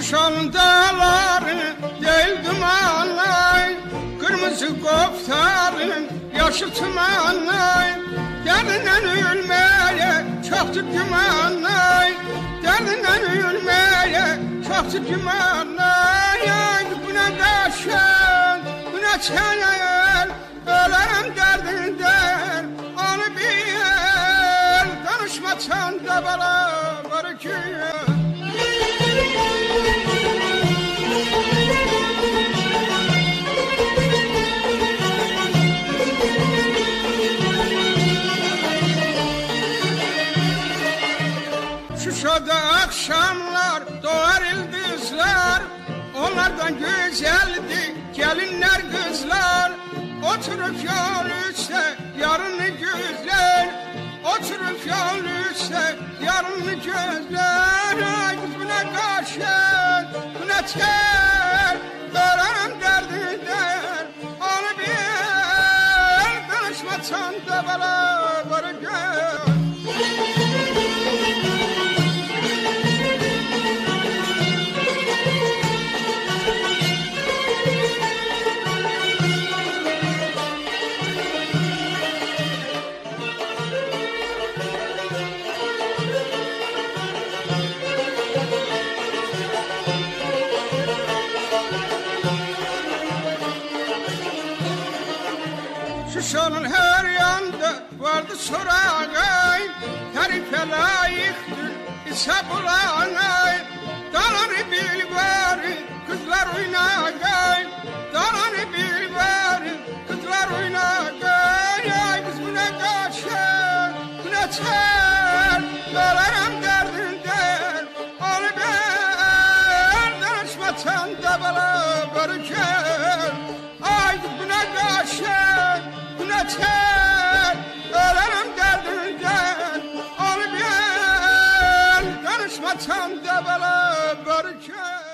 Şuşanın dağları değil dumanlay Kırmızı koptarın yaşı tumanlay Derinden ölmeye çoktu gümanlay Derinden ölmeye çoktu gümanlay Ay bu ne daşın bu ne çenel Ölerim derdinden onu bil Danışmasan da beraber ki Şuşada akşamlar doğar yıldızlar. Onlardan güzeldi gelinler kızlar. Oturup yol üstte yarını gözler Oturup yol üstte yarını gözler Ay bu ne kaşın bu ne tel Öğrenim derdinden onu bil. Danışmasan da beraber Şuşanın her yanda vardı sorağay Tarife layıktır hesap olanay Dalanı bil bari kızlar oynagay Dalanı bil bari kızlar oynagay Ay kız bu ne kaşın bu ne tel Dalarım derdinden onu ben Danışmasan da beraber gel da beraber gel